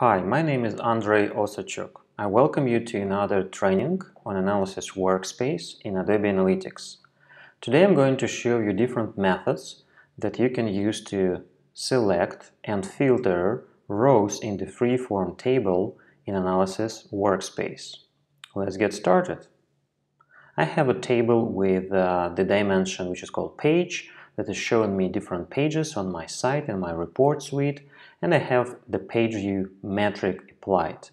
Hi, my name is Andrey Osadchuk. I welcome you to another training on Analysis Workspace in Adobe Analytics. Today I'm going to show you different methods that you can use to select and filter rows in the freeform table in Analysis Workspace. Let's get started. I have a table with uh, the dimension which is called page that is showing me different pages on my site and my report suite and I have the page view metric applied.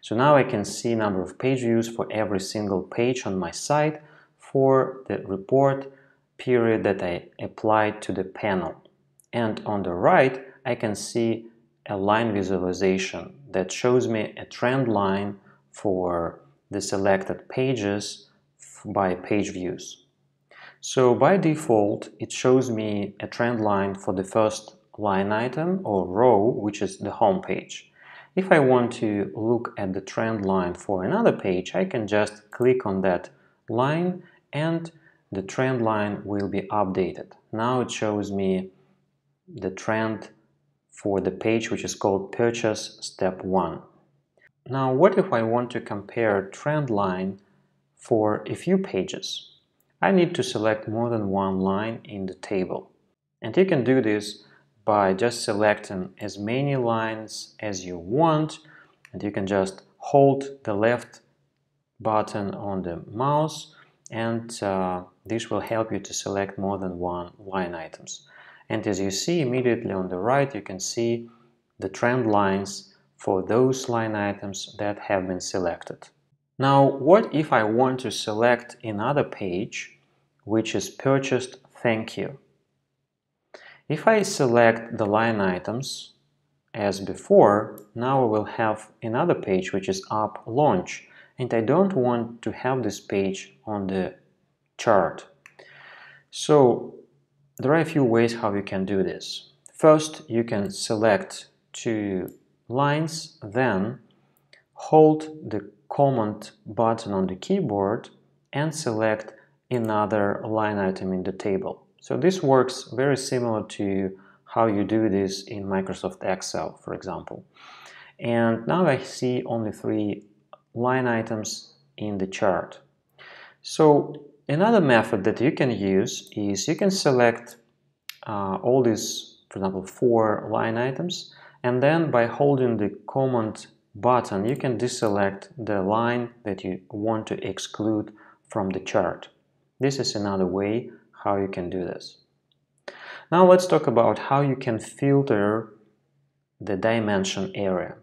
So now I can see number of page views for every single page on my site for the report period that I applied to the panel. And on the right, I can see a line visualization that shows me a trend line for the selected pages by page views. So by default, it shows me a trend line for the first line item or row, which is the home page. If I want to look at the trend line for another page, I can just click on that line and the trend line will be updated. Now it shows me the trend for the page which is called Purchase Step 1. Now what if I want to compare trend line for a few pages? I need to select more than one line in the table. And you can do this by just selecting as many lines as you want and you can just hold the left button on the mouse and uh, this will help you to select more than one line items. And as you see immediately on the right you can see the trend lines for those line items that have been selected. Now what if I want to select another page which is purchased thank you if I select the line items as before, now I will have another page which is up launch and I don't want to have this page on the chart. So there are a few ways how you can do this. First, you can select two lines, then hold the Command button on the keyboard and select another line item in the table. So this works very similar to how you do this in Microsoft Excel, for example. And now I see only three line items in the chart. So another method that you can use is you can select uh, all these, for example, four line items, and then by holding the Command button, you can deselect the line that you want to exclude from the chart. This is another way how you can do this. Now let's talk about how you can filter the dimension area.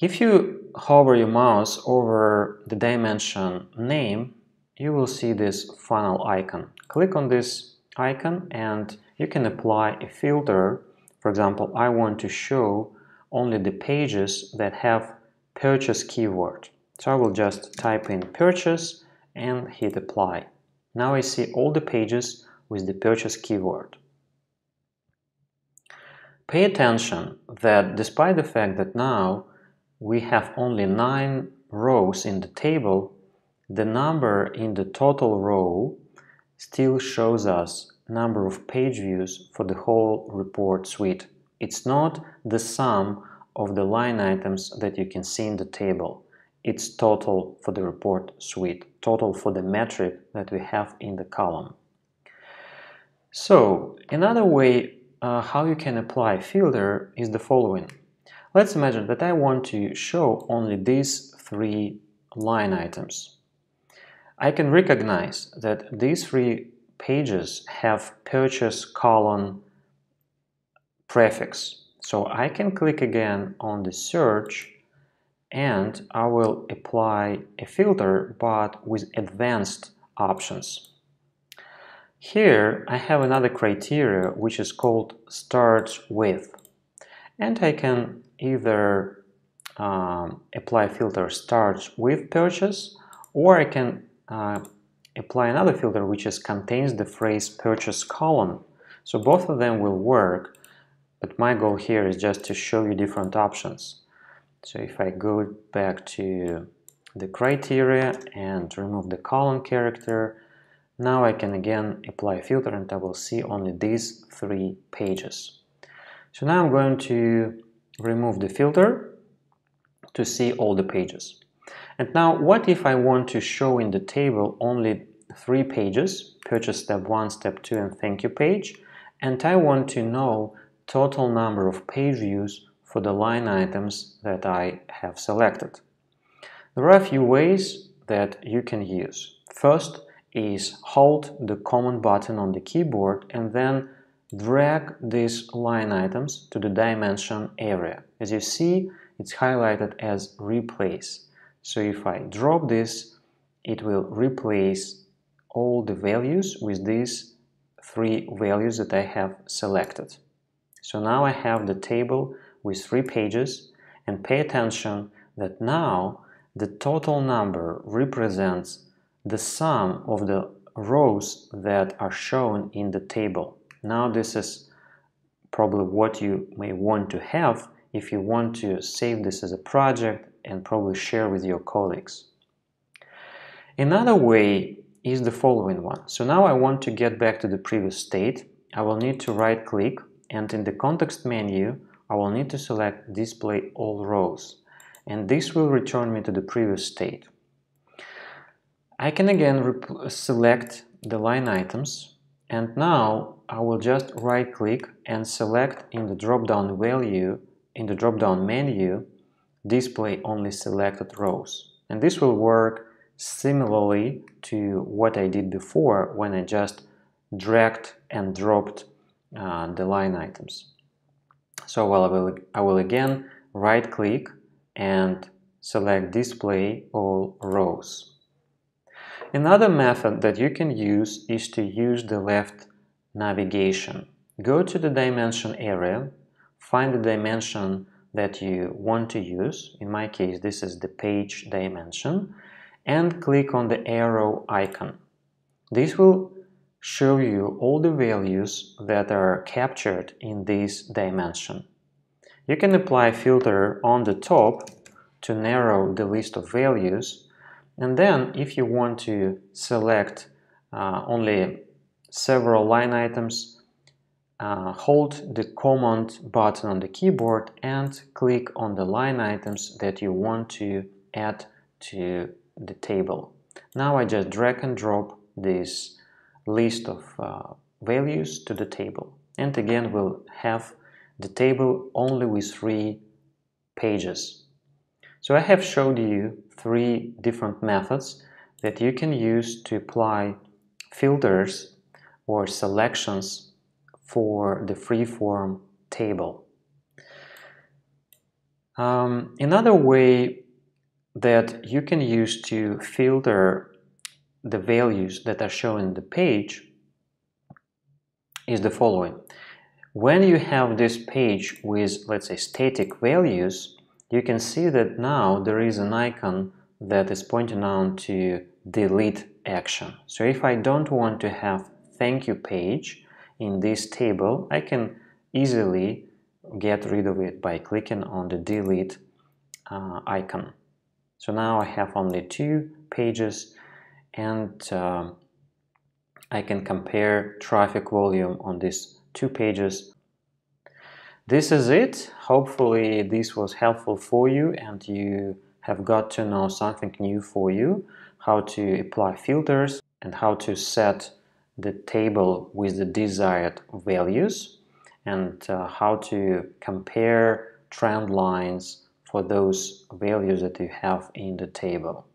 If you hover your mouse over the dimension name, you will see this funnel icon. Click on this icon and you can apply a filter. For example, I want to show only the pages that have purchase keyword. So I will just type in purchase and hit apply. Now I see all the pages with the purchase keyword. Pay attention that despite the fact that now we have only 9 rows in the table, the number in the total row still shows us number of page views for the whole report suite. It's not the sum of the line items that you can see in the table its total for the report suite, total for the metric that we have in the column. So another way uh, how you can apply filter is the following. Let's imagine that I want to show only these three line items. I can recognize that these three pages have purchase column prefix. So I can click again on the search and I will apply a filter but with advanced options. Here I have another criteria which is called starts with and I can either um, apply filter starts with purchase or I can uh, apply another filter which is contains the phrase purchase column. So both of them will work but my goal here is just to show you different options. So if I go back to the criteria and remove the column character, now I can again apply filter and I will see only these three pages. So now I'm going to remove the filter to see all the pages. And now what if I want to show in the table only three pages, purchase step 1, step 2 and thank you page, and I want to know total number of page views for the line items that I have selected. There are a few ways that you can use. First is hold the command button on the keyboard and then drag these line items to the dimension area. As you see, it's highlighted as replace. So if I drop this, it will replace all the values with these three values that I have selected. So now I have the table with three pages and pay attention that now the total number represents the sum of the rows that are shown in the table. Now this is probably what you may want to have if you want to save this as a project and probably share with your colleagues. Another way is the following one. So now I want to get back to the previous state. I will need to right click and in the context menu I will need to select display all rows and this will return me to the previous state. I can again select the line items and now I will just right click and select in the drop down value in the drop down menu display only selected rows and this will work similarly to what I did before when I just dragged and dropped uh, the line items. So well, I, will, I will again right click and select display all rows. Another method that you can use is to use the left navigation. Go to the dimension area, find the dimension that you want to use. In my case, this is the page dimension and click on the arrow icon. This will show you all the values that are captured in this dimension. You can apply filter on the top to narrow the list of values and then if you want to select uh, only several line items uh, hold the command button on the keyboard and click on the line items that you want to add to the table. Now I just drag and drop this list of uh, values to the table. And again, we'll have the table only with three pages. So I have showed you three different methods that you can use to apply filters or selections for the freeform table. Um, another way that you can use to filter the values that are shown in the page is the following. When you have this page with, let's say, static values, you can see that now there is an icon that is pointing out to delete action. So if I don't want to have thank you page in this table, I can easily get rid of it by clicking on the delete uh, icon. So now I have only two pages and uh, I can compare traffic volume on these two pages. This is it. Hopefully this was helpful for you and you have got to know something new for you, how to apply filters and how to set the table with the desired values and uh, how to compare trend lines for those values that you have in the table.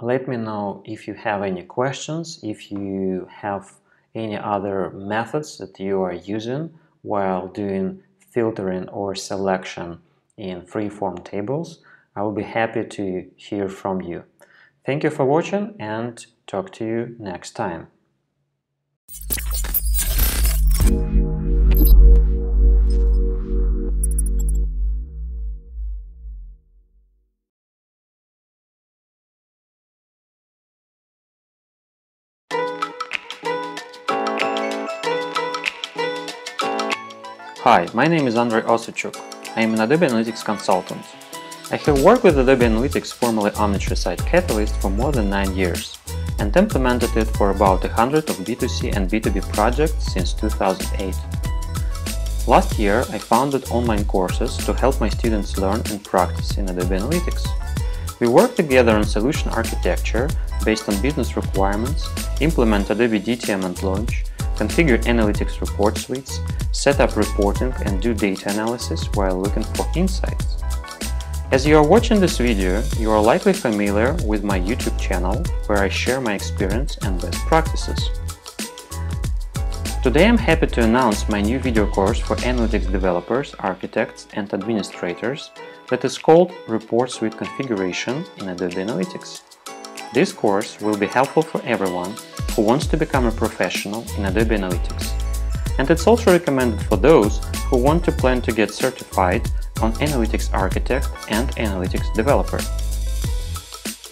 Let me know if you have any questions, if you have any other methods that you are using while doing filtering or selection in freeform tables. I will be happy to hear from you. Thank you for watching and talk to you next time. Hi, my name is Andrey Osadchuk. I am an Adobe Analytics consultant. I have worked with Adobe Analytics, formerly Omniture Site Catalyst, for more than 9 years and implemented it for about 100 of B2C and B2B projects since 2008. Last year, I founded online courses to help my students learn and practice in Adobe Analytics. We work together on solution architecture based on business requirements, implement Adobe DTM and Launch, configure analytics report suites, set up reporting and do data analysis while looking for insights. As you are watching this video, you are likely familiar with my YouTube channel where I share my experience and best practices. Today I'm happy to announce my new video course for analytics developers, architects and administrators that is called Report Suite Configuration in Adobe Analytics. This course will be helpful for everyone who wants to become a professional in Adobe Analytics. And it's also recommended for those who want to plan to get certified on Analytics Architect and Analytics Developer.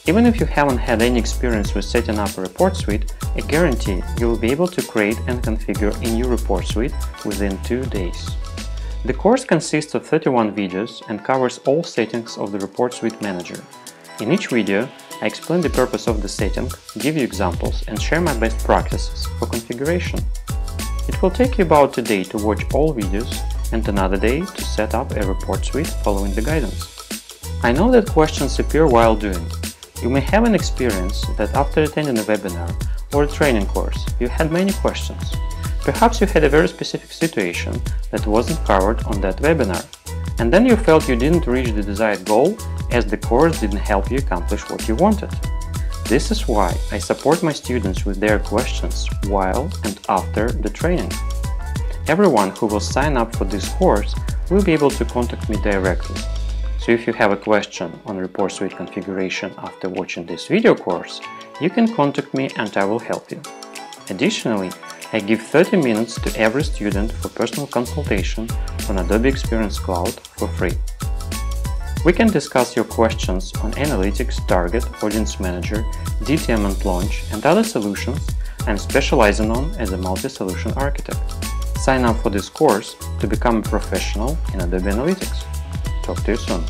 Even if you haven't had any experience with setting up a report suite, I guarantee you will be able to create and configure a new report suite within two days. The course consists of 31 videos and covers all settings of the report suite manager. In each video, I explain the purpose of the setting, give you examples and share my best practices for configuration. It will take you about a day to watch all videos and another day to set up a report suite following the guidance. I know that questions appear while doing, you may have an experience that after attending a webinar or a training course, you had many questions. Perhaps you had a very specific situation that wasn't covered on that webinar, and then you felt you didn't reach the desired goal as the course didn't help you accomplish what you wanted. This is why I support my students with their questions while and after the training. Everyone who will sign up for this course will be able to contact me directly so if you have a question on Report Suite configuration after watching this video course, you can contact me and I will help you. Additionally, I give 30 minutes to every student for personal consultation on Adobe Experience Cloud for free. We can discuss your questions on Analytics, Target, Audience Manager, DTM and Launch and other solutions I'm specializing on as a multi-solution architect. Sign up for this course to become a professional in Adobe Analytics. Talk to you soon.